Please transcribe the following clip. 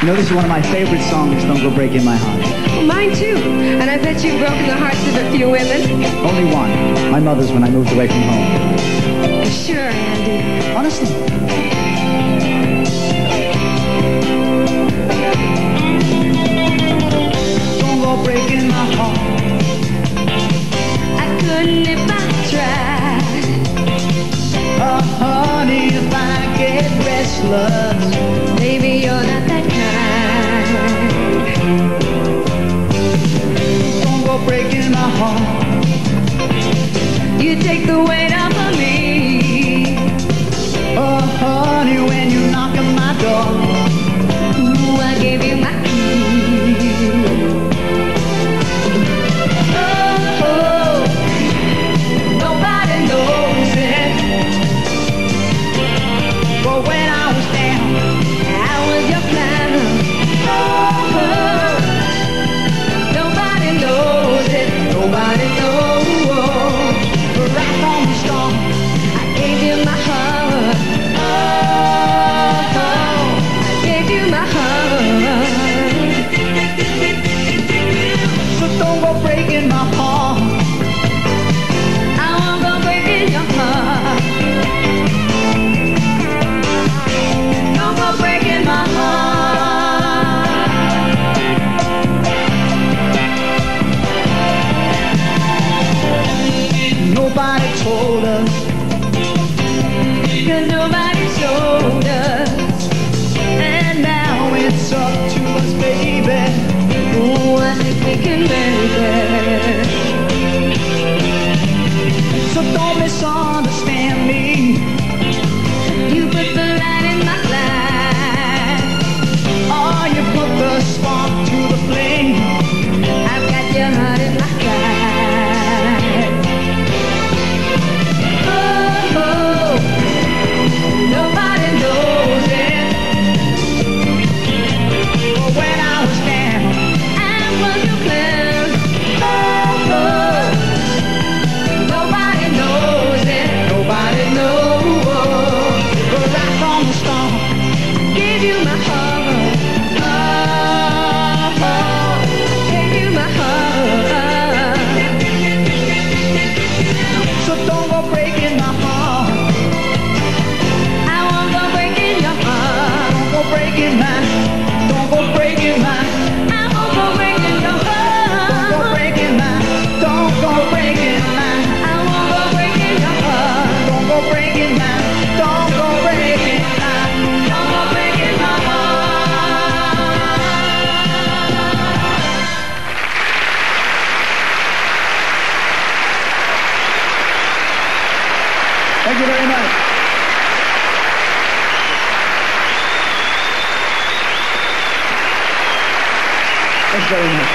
You know, this is one of my favorite songs, Don't Go Breaking My Heart. Well, mine too. And I bet you've broken the hearts of a few women. Only one. My mother's when I moved away from home. Sure, Andy. Honestly. breaking my heart. breaking my very much.